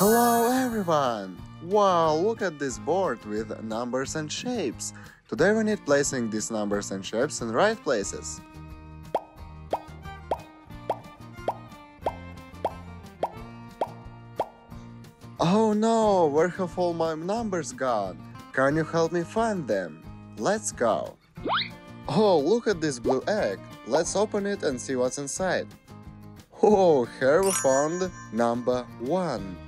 Hello everyone! Wow, look at this board with numbers and shapes. Today we need placing these numbers and shapes in right places. Oh no, where have all my numbers gone? Can you help me find them? Let's go. Oh, look at this blue egg. Let's open it and see what's inside. Oh, here we found number one.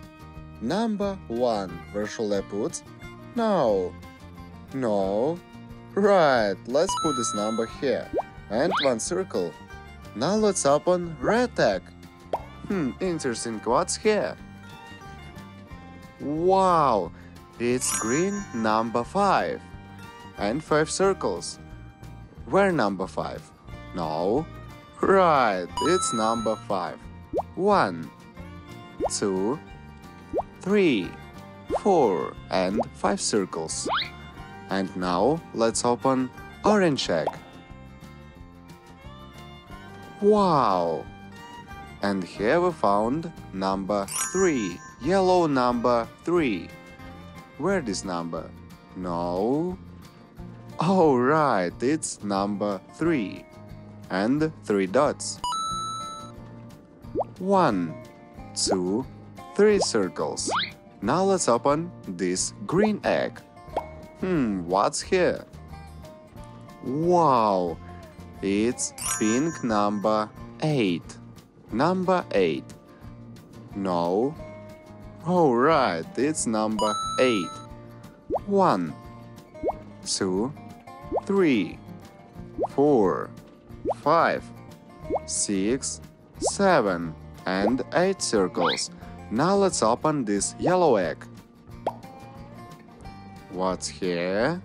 Number one. Where should I put? No. No. Right, let's put this number here. And one circle. Now let's open red tag. Hmm, interesting. What's here? Wow, it's green number five. And five circles. Where number five? No. Right, it's number five. One, two, three, four, and five circles. And now let's open orange egg. Wow! And here we found number three, yellow number three. Where this number? No. Oh, right, it's number three. And three dots. One, two, three circles. Now let's open this green egg. Hmm, what's here? Wow, it's pink number 8. Number 8. No. Oh, right, it's number 8. 1, 2, 3, 4, 5, 6, 7, and 8 circles. Now let's open this yellow egg. What's here?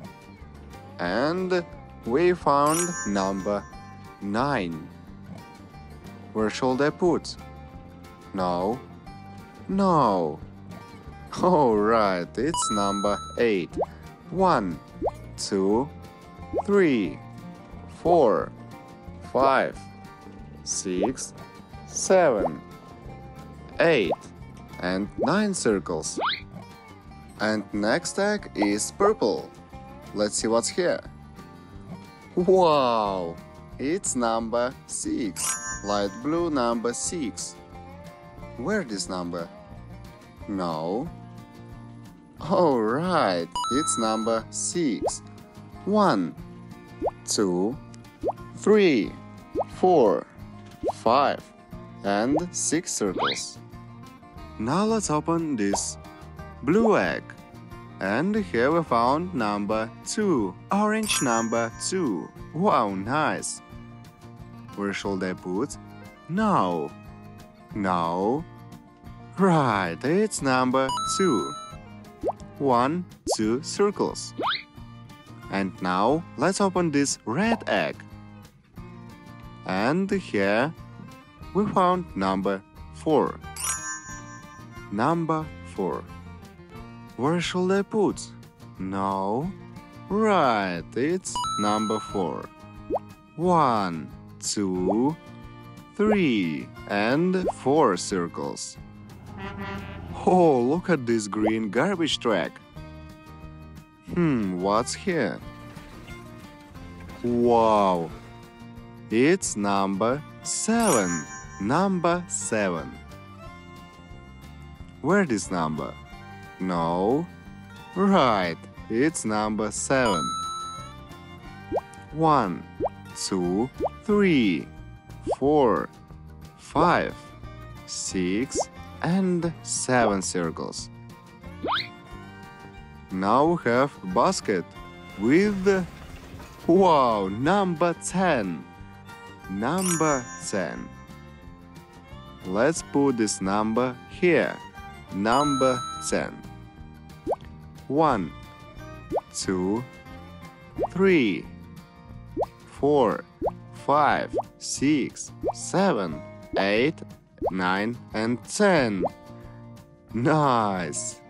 And we found number 9. Where should I put? No. No. Oh, right, it's number 8. 1, 2, 3, 4, 5, 6, 7, 8, and 9 circles. And next egg is purple. Let's see what's here. Wow! It's number 6. Light blue number 6. Where this number? No. Alright. It's number 6. 1, 2, 3, 4, 5, and 6 circles. Now let's open this blue egg. And here we found number 2, orange number 2. Wow, nice. Where should I put? No. No. Right, it's number 2. One, two circles. And now let's open this red egg. And here we found number 4. Number 4. Where should I put? No. Right, it's number 4. One, two, three, and four circles. Oh, look at this green garbage truck. Hmm, what's here? Wow, it's number 7. Number 7. Where this number? No. Right, it's number 7. 1, 2, 3, 4, 5, 6, and 7 circles. Now we have basket with wow, number 10. Number 10. Let's put this number here. Number 10. 1 2 3 4 5 6 7 8 9 and 10 Nice!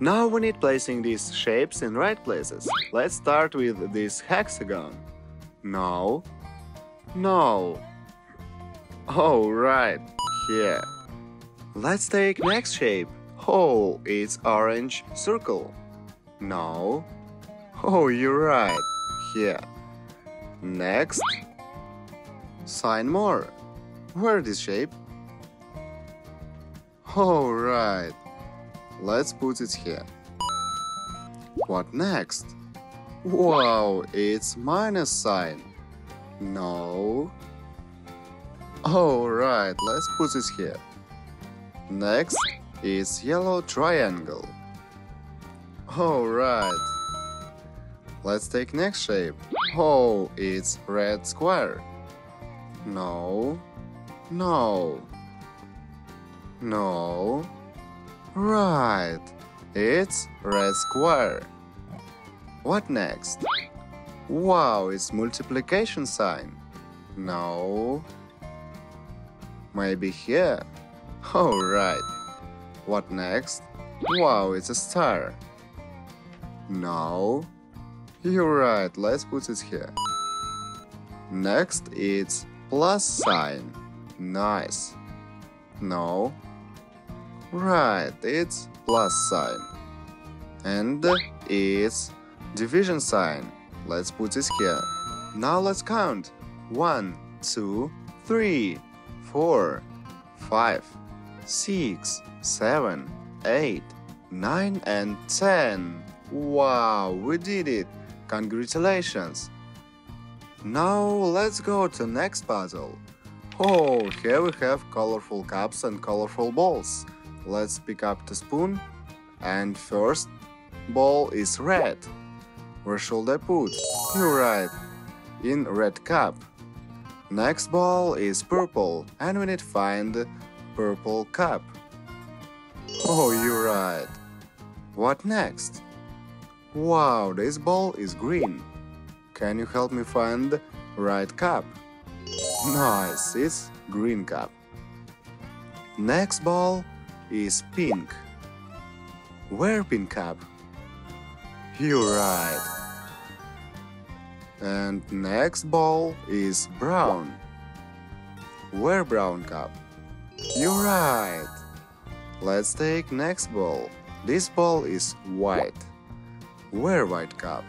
Now we need placing these shapes in right places. Let's start with this hexagon. No. No. Oh, right. Here. Let's take next shape. Oh, it's orange circle. No. Oh, you're right. Here. Next. Sign more. Where this shape? Oh, right. Let's put it here. What next? Wow, it's minus sign. No. Oh, right, let's put it here. Next is yellow triangle. Alright. Let's take next shape. Oh, it's red square. No. No. No. Right. It's red square. What next? Wow, it's multiplication sign. No. Maybe here. Oh, right. What next? Wow, it's a star. No. You're right, let's put it here. Next, it's plus sign. Nice. No. Right, it's plus sign. And it's division sign. Let's put this here. Now let's count. One, two, three, four, five, six, seven, eight, nine, and 10. Wow, we did it! Congratulations! Now let's go to next puzzle. Oh, here we have colorful cups and colorful balls. Let's pick up the spoon. And first ball is red. Where should I put? You're right, in red cup. Next ball is purple, and we need to find purple cup. Oh, you're right. What next? Wow, this ball is green. Can you help me find right cup? Nice, it's green cup. Next ball is pink. Where pink cup? You're right. And next ball is brown. Where brown cup? You're right. Let's take next ball. This ball is white. Where white cup?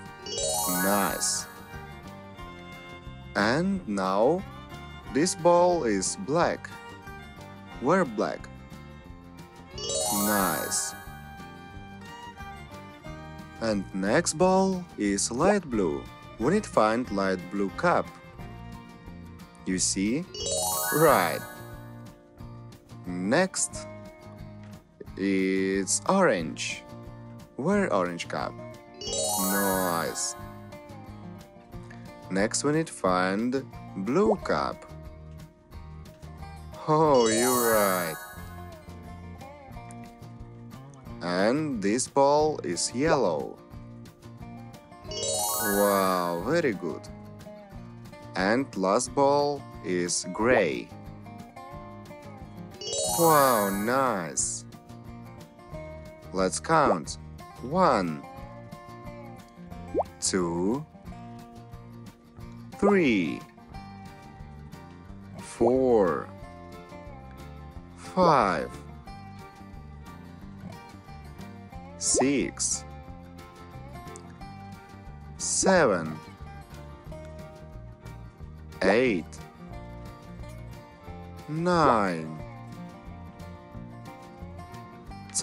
Nice. And now this ball is black. Where black? Nice. And next ball is light blue. We need find light blue cup. You see? Right. Next, it's orange. Where orange cup? Nice. Next, we need find blue cup. Oh, you're right. And this ball is yellow. Wow, very good. And last ball is gray. Wow, nice. Let's count. One, two, three, four, five, six, seven, eight, nine,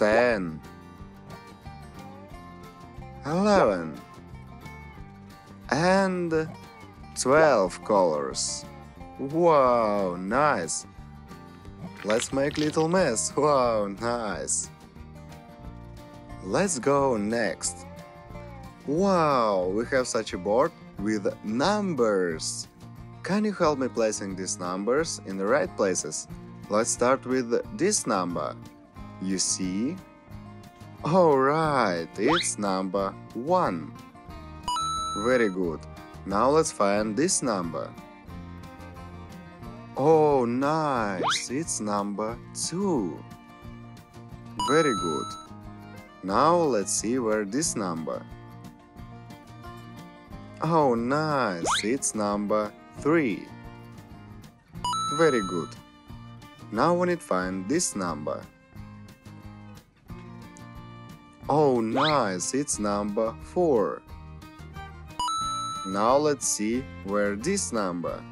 ten, eleven, and twelve colors. Wow, nice. Let's make little mess. Wow, nice. Let's go next. Wow, we have such a board with numbers. Can you help me placing these numbers in the right places? Let's start with this number. You see? Alright, it's number 1. Very good. Now let's find this number. Oh, nice! It's number 2. Very good. Now let's see where this number. Oh, nice! It's number 3. Very good. Now we need to find this number. Oh, nice, it's number 4. Now let's see where this number.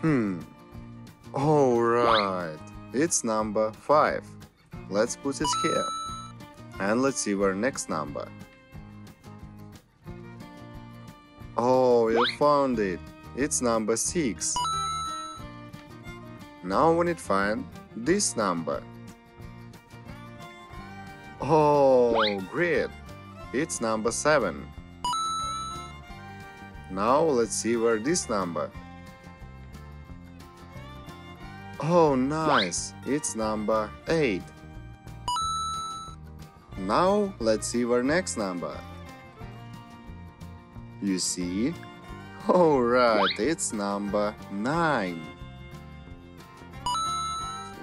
Hmm. All right, it's number 5. Let's put it here. And let's see where next number. Oh, you found it. It's number 6. Now we need find this number. Oh, great. It's number 7. Now let's see where this number. Oh, nice. It's number 8. Now let's see where next number. You see? Alright, it's number 9.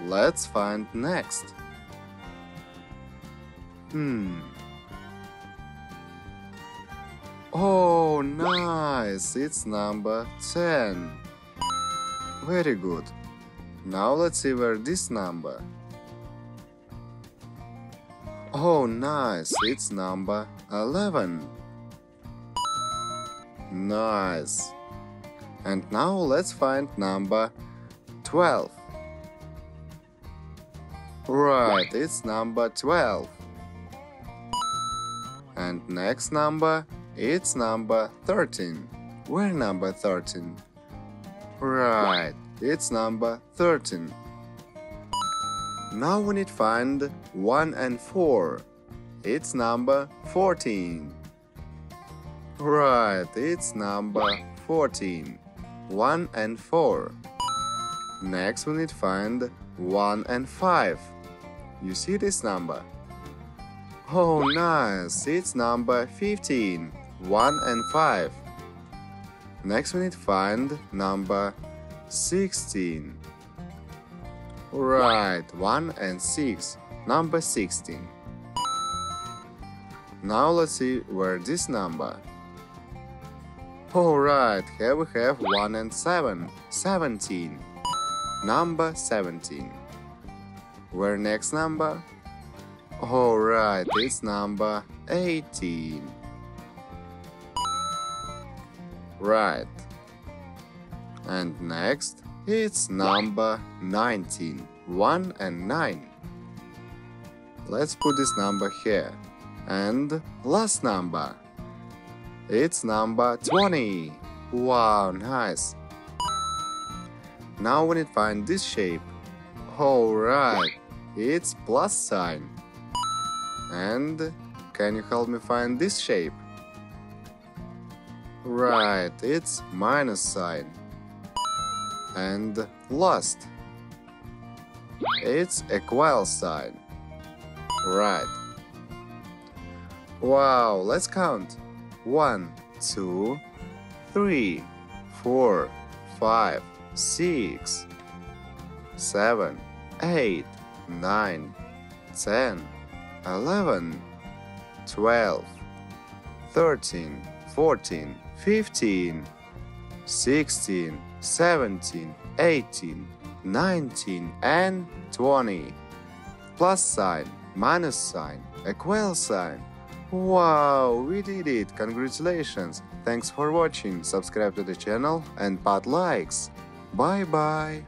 Let's find next. Hmm. Oh, nice! It's number 10. Very good. Now let's see where this number. Oh, nice! It's number 11. Nice. And now let's find number 12. Right, it's number 12. And next number, it's number 13. Where number 13? Right, it's number 13. Now we need find 1 and 4. It's number 14. Right, it's number 14. 1 and 4. Next we need to find 1 and 5. You see this number? Oh, nice! It's number 15. 1 and 5. Next we need to find number 16. Right, 1 and 6. Number 16. Now let's see where this number. Alright, here we have 1 and 7. 17. Number 17. Where next number? Alright, it's number 18. Right. And next, it's number 19. 1 and 9. Let's put this number here. And last number. It's number 20. Wow, nice. Now we need to find this shape. Alright, it's plus sign. And can you help me find this shape? Right, it's minus sign. And last. It's equal sign. Right. Wow, let's count. One, two, three, four, five, six, seven, eight, nine, ten, eleven, twelve, thirteen, fourteen, fifteen, sixteen, seventeen, eighteen, nineteen, and twenty. Plus sign, minus sign, equal sign. Wow, we did it! Congratulations! Thanks for watching, subscribe to the channel and pat likes. Bye bye!